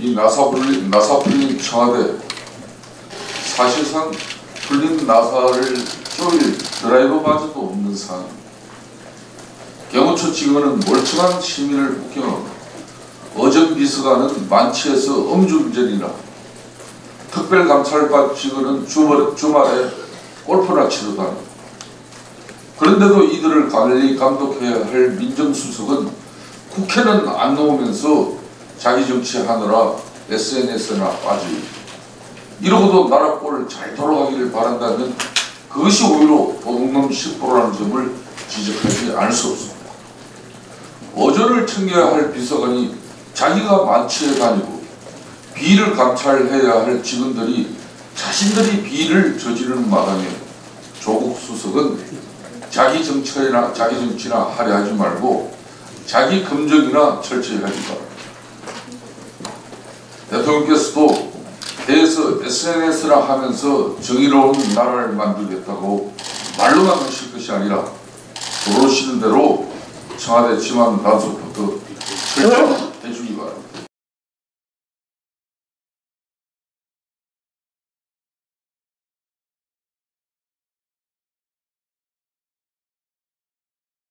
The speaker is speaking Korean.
이 나사 불린 나사 풀린 청와대. 사실상 풀린 나사를 조일 드라이버마저도 없는 상황. 경호처 직원은 멀쩡한 시민을 폭행하고 어전 비서관은 만취해서 음주운전이나 특별감찰반 직원은 주말, 주말에 골프나 치르다 그런데도 이들을 관리 감독해야 할 민정수석은 국회는 안 나오면서 자기 정치하느라 SNS나 빠져있고 이러고도 나라 꼴을 잘 돌아가기를 바란다면 그것이 오히려 도둑놈 10%라는 점을 지적하지 않을 수 없습니다. 어전을 챙겨야 할 비서관이 자기가 만취해 다니고 비리를 감찰해야 할 직원들이 자신들이 비리를 저지르는 마당에 조국 수석은 자기 정치나 자기 정치나 하려 하지 말고 자기 검증이나 철저히 하기 바랍니다. 대통령께서도 대에서 SNS라 하면서 정의로운 나라를 만들겠다고 말로만 하실 것이 아니라 도로시는 대로 청와대 지만 단속부터 해주기 바랍니다.